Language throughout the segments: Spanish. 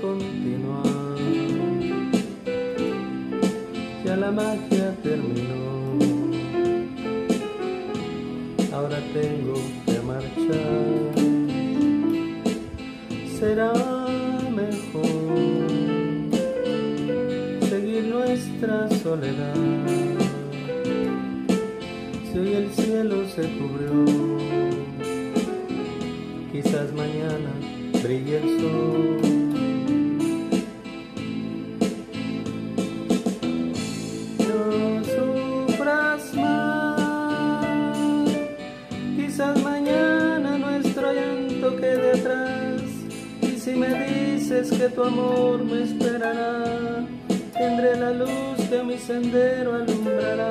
continuar. Ya la magia terminó. Ahora tengo que marchar. Será mejor seguir nuestra soledad. Si hoy el cielo se cubrió quizás mañana brille el sol. Dices que tu amor me esperará, tendré la luz que mi sendero alumbrará.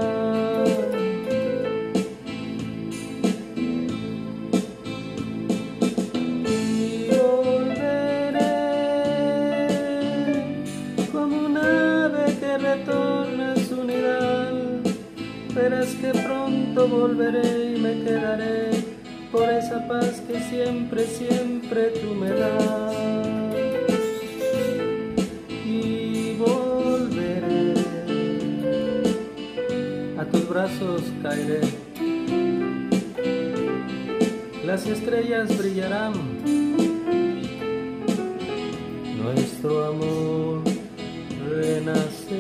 retorna a su nidal, verás que pronto volveré y me quedaré por esa paz que siempre, siempre tú me das. a tus brazos caeré. Las estrellas brillarán, nuestro amor renace.